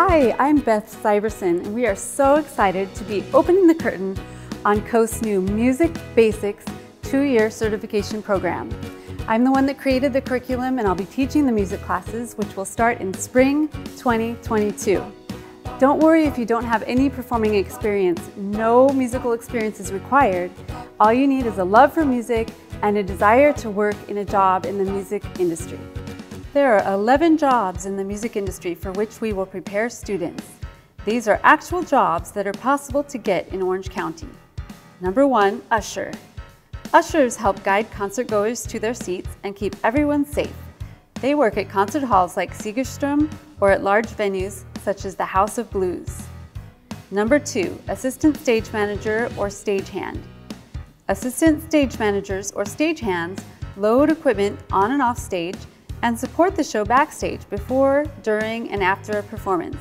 Hi, I'm Beth Syverson, and we are so excited to be opening the curtain on Coast's new Music Basics two-year certification program. I'm the one that created the curriculum and I'll be teaching the music classes, which will start in spring 2022. Don't worry if you don't have any performing experience. No musical experience is required. All you need is a love for music and a desire to work in a job in the music industry. There are 11 jobs in the music industry for which we will prepare students. These are actual jobs that are possible to get in Orange County. Number one, usher. Ushers help guide concert goers to their seats and keep everyone safe. They work at concert halls like Segerstrom or at large venues such as the House of Blues. Number two, assistant stage manager or stagehand. Assistant stage managers or stagehands load equipment on and off stage and support the show backstage before, during, and after a performance.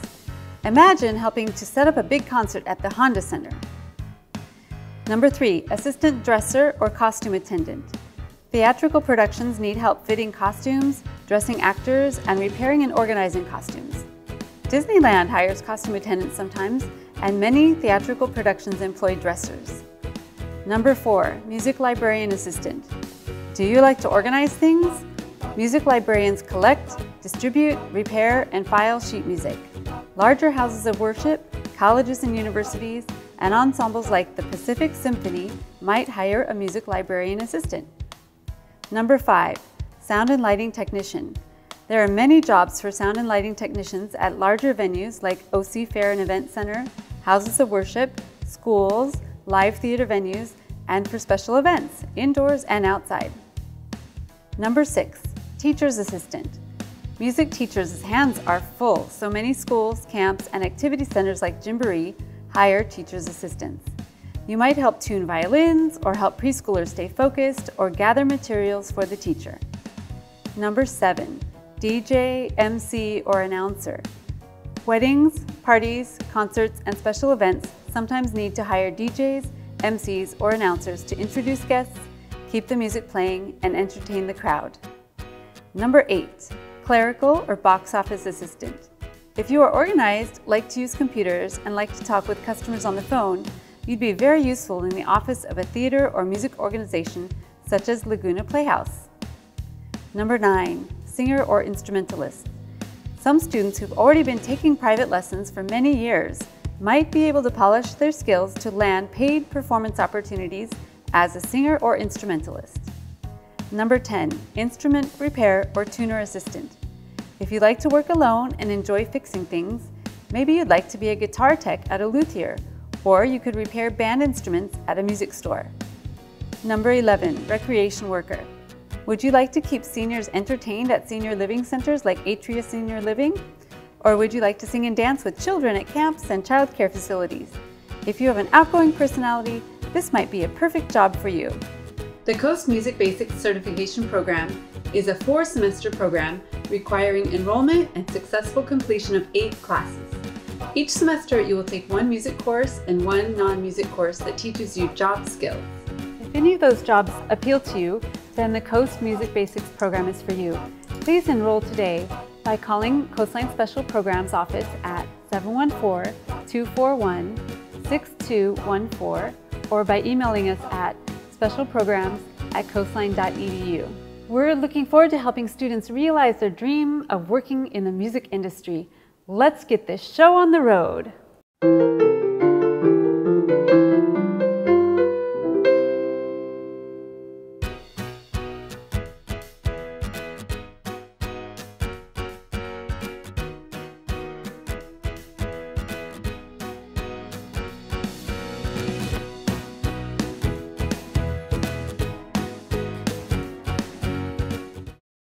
Imagine helping to set up a big concert at the Honda Center. Number three, assistant dresser or costume attendant. Theatrical productions need help fitting costumes, dressing actors, and repairing and organizing costumes. Disneyland hires costume attendants sometimes, and many theatrical productions employ dressers. Number four, music librarian assistant. Do you like to organize things? Music librarians collect, distribute, repair, and file sheet music. Larger houses of worship, colleges and universities, and ensembles like the Pacific Symphony might hire a music librarian assistant. Number five, sound and lighting technician. There are many jobs for sound and lighting technicians at larger venues like OC Fair and Event Center, houses of worship, schools, live theater venues, and for special events, indoors and outside. Number six, teacher's assistant. Music teachers' hands are full, so many schools, camps, and activity centers like Gymboree hire teacher's assistants. You might help tune violins or help preschoolers stay focused or gather materials for the teacher. Number seven, DJ, MC, or announcer. Weddings, parties, concerts, and special events sometimes need to hire DJs, MCs, or announcers to introduce guests, keep the music playing, and entertain the crowd. Number eight, clerical or box office assistant. If you are organized, like to use computers, and like to talk with customers on the phone, you'd be very useful in the office of a theater or music organization such as Laguna Playhouse. Number nine, singer or instrumentalist. Some students who've already been taking private lessons for many years might be able to polish their skills to land paid performance opportunities as a singer or instrumentalist. Number 10, instrument repair or tuner assistant. If you like to work alone and enjoy fixing things, maybe you'd like to be a guitar tech at a luthier, or you could repair band instruments at a music store. Number 11, recreation worker. Would you like to keep seniors entertained at senior living centers like Atria Senior Living? Or would you like to sing and dance with children at camps and childcare facilities? If you have an outgoing personality, this might be a perfect job for you. The Coast Music Basics Certification Program is a four-semester program requiring enrollment and successful completion of eight classes. Each semester, you will take one music course and one non-music course that teaches you job skills. If any of those jobs appeal to you, then the Coast Music Basics program is for you. Please enroll today by calling Coastline Special Programs Office at 714-241-6214 or by emailing us at specialprograms at coastline.edu. We're looking forward to helping students realize their dream of working in the music industry. Let's get this show on the road.